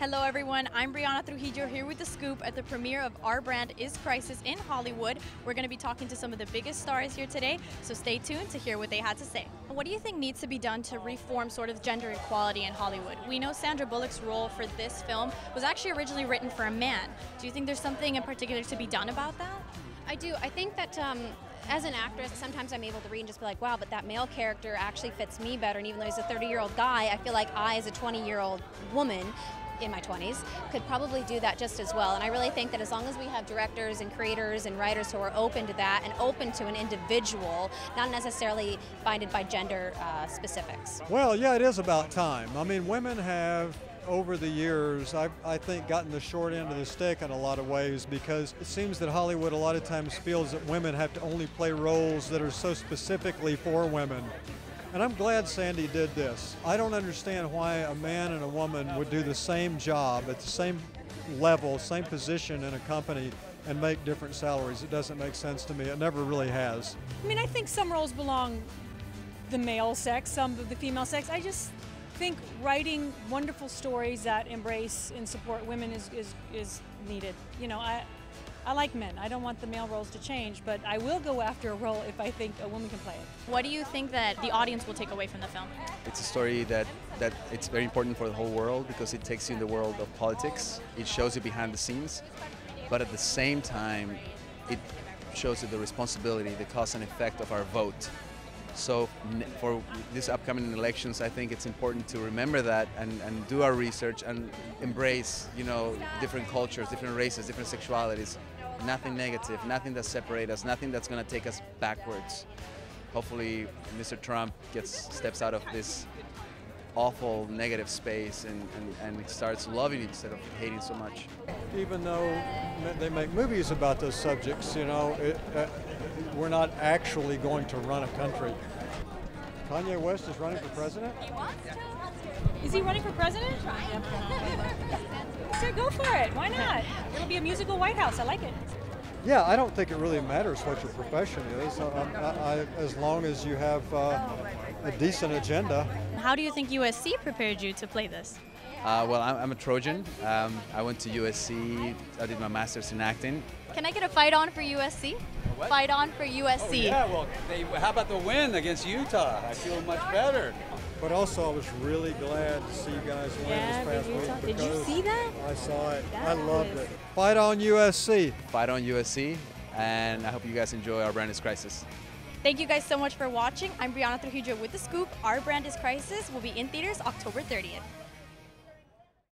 Hello, everyone. I'm Brianna Trujillo here with The Scoop at the premiere of Our Brand is Crisis in Hollywood. We're going to be talking to some of the biggest stars here today, so stay tuned to hear what they had to say. What do you think needs to be done to reform sort of gender equality in Hollywood? We know Sandra Bullock's role for this film was actually originally written for a man. Do you think there's something in particular to be done about that? I do. I think that um, as an actress, sometimes I'm able to read and just be like, wow, but that male character actually fits me better. And even though he's a 30 year old guy, I feel like I, as a 20 year old woman, in my 20s could probably do that just as well. And I really think that as long as we have directors and creators and writers who are open to that and open to an individual, not necessarily binded by gender uh, specifics. Well, yeah, it is about time. I mean, women have over the years, I've, I think, gotten the short end of the stick in a lot of ways because it seems that Hollywood a lot of times feels that women have to only play roles that are so specifically for women. And I'm glad Sandy did this. I don't understand why a man and a woman would do the same job at the same level, same position in a company and make different salaries. It doesn't make sense to me. It never really has. I mean, I think some roles belong the male sex, some the female sex. I just think writing wonderful stories that embrace and support women is, is, is needed. You know, I, I like men. I don't want the male roles to change, but I will go after a role if I think a woman can play it. What do you think that the audience will take away from the film? It's a story that, that it's very important for the whole world because it takes you in the world of politics. It shows you behind the scenes, but at the same time, it shows you the responsibility, the cause and effect of our vote. So for these upcoming elections, I think it's important to remember that and, and do our research and embrace, you know, different cultures, different races, different sexualities. Nothing negative, nothing that separates us, nothing that's going to take us backwards. Hopefully, Mr. Trump gets steps out of this awful negative space and, and, and starts loving it instead of hating so much. Even though they make movies about those subjects, you know, it, uh, we're not actually going to run a country. Kanye West is running for president? He wants to. Is he running for president? so go for it. Why not? It'll be a musical White House. I like it. Yeah, I don't think it really matters what your profession is, I, I, as long as you have uh, a decent agenda. How do you think USC prepared you to play this? Uh, well, I'm, I'm, a Trojan. Um, I went to USC. I did my master's in acting. Can I get a fight on for USC? Fight on for USC. Oh, yeah, well, they, how about the win against Utah? I feel much better. But also, I was really glad to see you guys win yeah, this past week. Did you see that? I saw it. That I loved was... it. Fight on USC. Fight on USC, and I hope you guys enjoy our brand is crisis. Thank you guys so much for watching. I'm Brianna Trujillo with The Scoop. Our brand is Crisis will be in theaters October 30th.